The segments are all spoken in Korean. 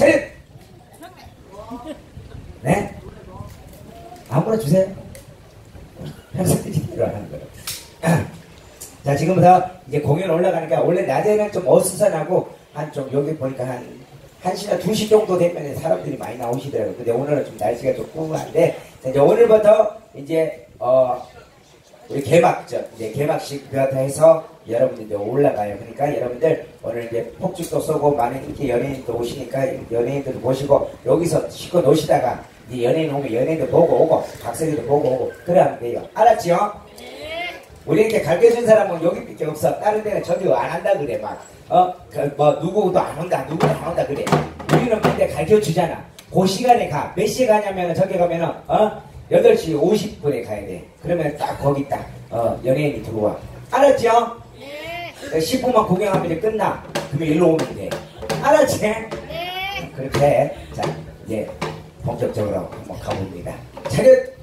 차렷! 네? 아무나 주세요. 평소들이 들어가는 거예요. 자, 지금부터 이제 공연 올라가니까 원래 낮에는 좀 어수선하고 한 좀 여기 보니까 한 1시나 2시 정도 되면 사람들이 많이 나오시더라고요. 근데 오늘은 좀 날씨가 좀 꾸한데 이제 오늘부터 이제 어 우리 개막전 이제 개막식 그렇다 해서 여러분들 이제 올라가요. 그러니까 여러분들 오늘 이제 폭죽도 쏘고 많은 인기 연예인도 오시니까 연예인들 모시고 여기서 쉬고 노시다가 이제 연예인 오면 연예인도 보고 오고 박사님도 보고 오고 그래 하면 돼요. 알았지요? 우리 이렇게 가르쳐준 사람은 여기밖에 없어. 다른 데는 전혀 안 한다 그래 막. 어, 그, 뭐 누구도 안 온다, 누구도 안 온다 그래. 우리는 근데 가르쳐 주잖아. 그 시간에 가. 몇 시에 가냐면 저기 가면은 어 8시 50분에 가야 돼. 그러면 딱 거기 딱 어, 연예인이 들어와. 알았죠? 네. 10분만 구경하면 이제 끝나. 그러면 일로 오면 돼. 알았지? 네. 그렇게 해. 자, 이제 본격적으로 한번 가봅니다. 차렷!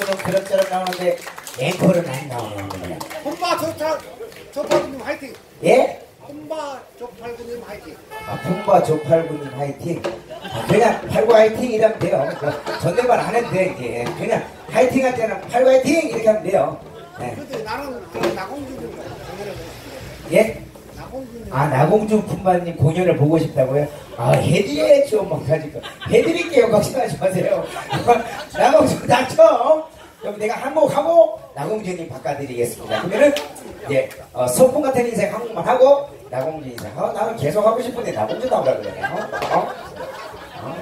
박수는 그럭저럭 나오는데 앵콜은 안 나오는 거야. 혼바 조팔 조팔구님 화이팅. 예? 혼바 조팔구님 화이팅. 아, 풍과 조팔구님 화이팅. 아, 그냥 팔구 화이팅 이러면 돼요. 그 전대발 안 해도 돼, 이제. 그냥 화이팅 할 때는 팔구 화이팅! 이렇게 하면 돼요. 네. 근데 나는 나공주님 예? 아, 나공주 품바님 공연을 보고 싶다고요? 아, 해드려야죠. 뭐, 가지고. 해드릴게요. 걱정하지 마세요. 나공주 닥쳐! 그럼 내가 한몫하고 나공주님 바꿔드리겠습니다. 그러면은 예, 어, 소풍 같은 인생 한국만 하고 나공주 인생. 어, 나는 계속 하고 싶은데 나공주 나오라 그러네. 어? 어? 어?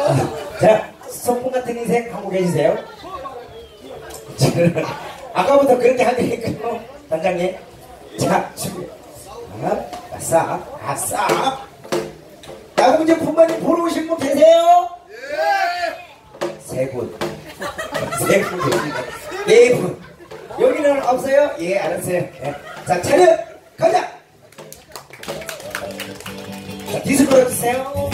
어. 자, 소풍 같은 인생 한국 해주세요. 아까부터 그렇게 하니까요, 단장님. 자, 준비. 어, 아싸, 아싸. 나공주 품만이 보러 오신 분 계세요? 예! 세 분. 세 분, 네 분. 여기는 없어요? 예, 알았어요. 예. 자, 차렷! 가자! 자, 디스코 주세요.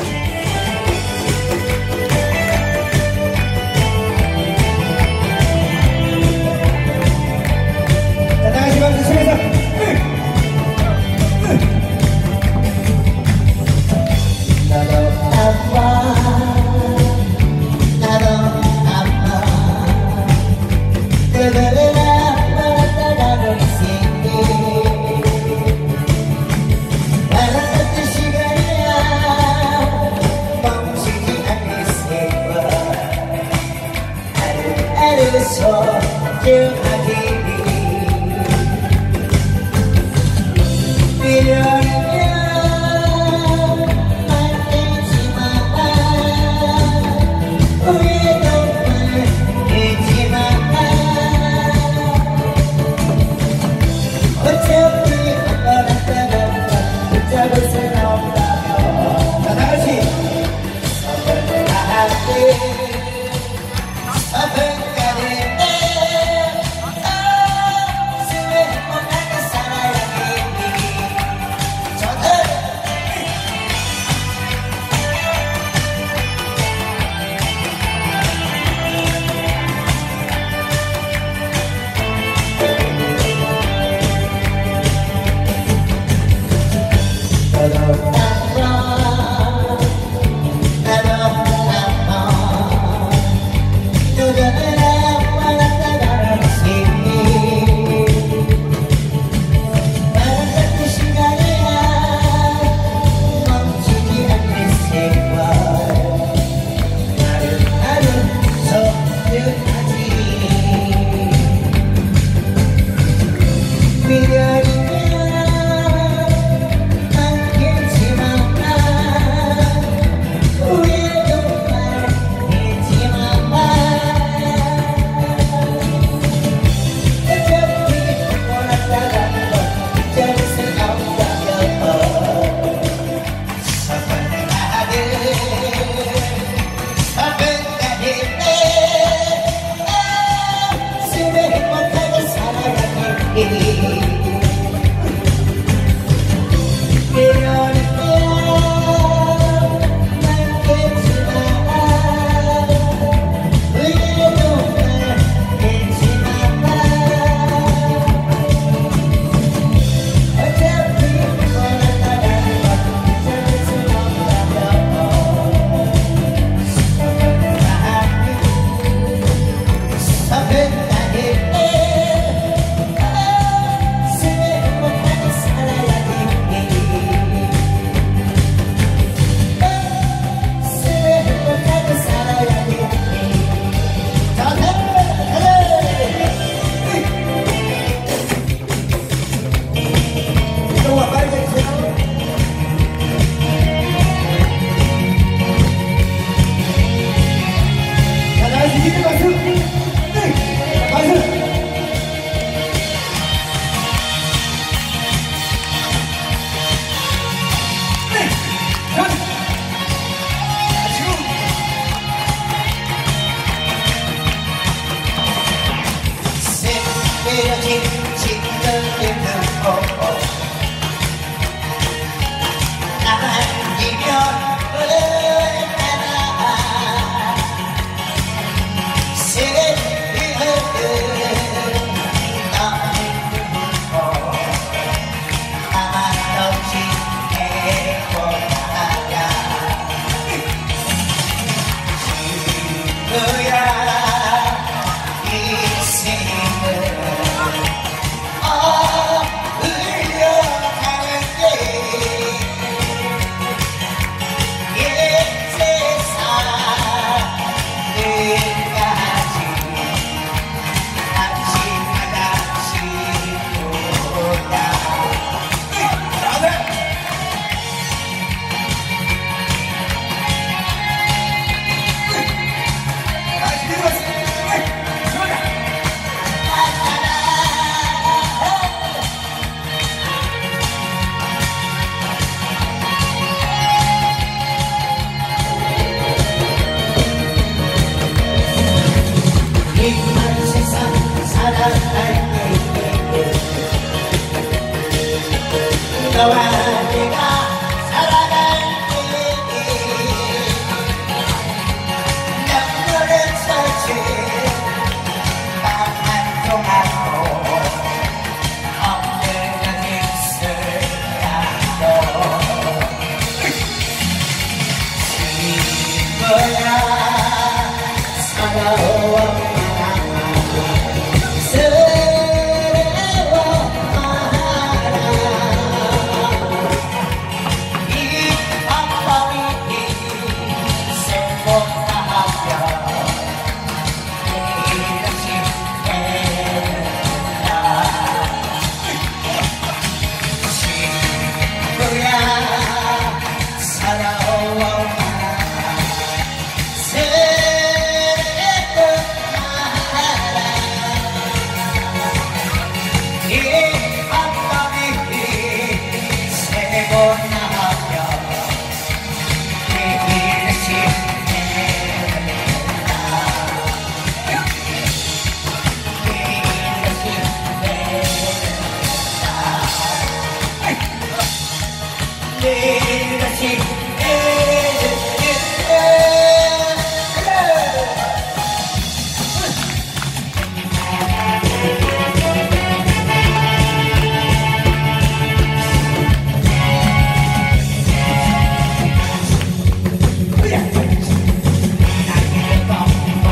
yeah.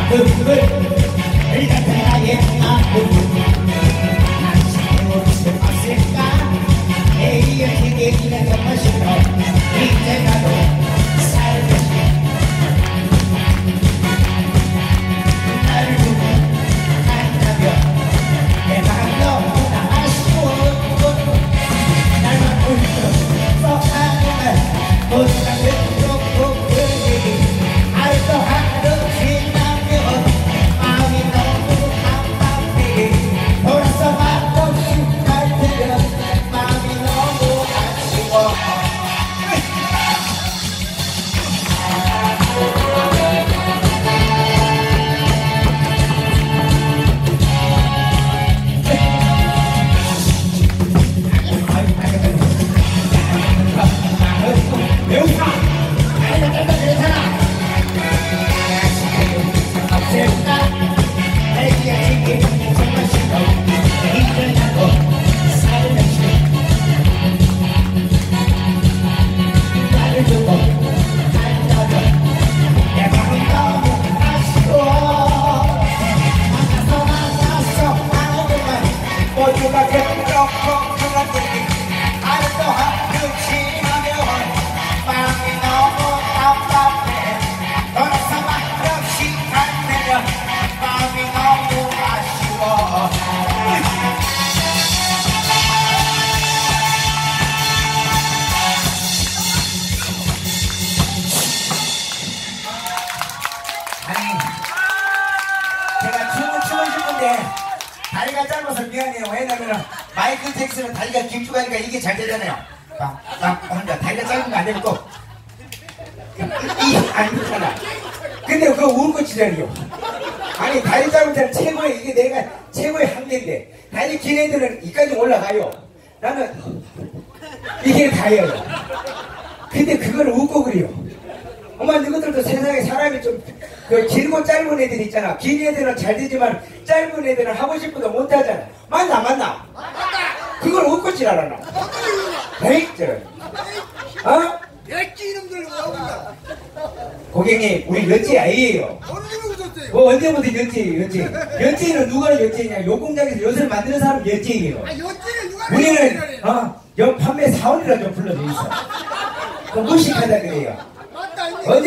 하루도 그렇고 그 다리가 짧아서 미안해요 왜냐면 마이클 잭슨은 다리가 길쭉 하니까 이게 잘 되잖아요 막, 막 혼자 다리가 짧은 거 안 되면 또 이, 아니잖아 근데 그거 울고 지랄이요. 아니, 다리 짧은 사람 최고의, 이게 내가 최고의 한계인데, 다리 긴 애들은 이까지 올라가요. 나는, 이게 다예요. 근데 그걸 웃고 그래요. 엄마, 너희들도 세상에 사람이 좀, 그 길고 짧은 애들 있잖아. 긴 애들은 잘 되지만, 짧은 애들은 하고 싶어도 못 하잖아. 맞나, 맞나? 그걸 웃고 지랄하나? 저, 어? 백지 이놈들 나옵니다. 고객님, 우리 연지 아이예요. 어느 놈이 웃었어요? 뭐 언제부터 연지예요, 연지. 연지는 누가 연지냐? 요 공장에서 엿을 만드는 사람 연지예요. 아, 여찌를 누가 우리는 어, 연 판매 사원이라 좀 불러줘 있어. 그 무식하다 그래요. 맞다. 언제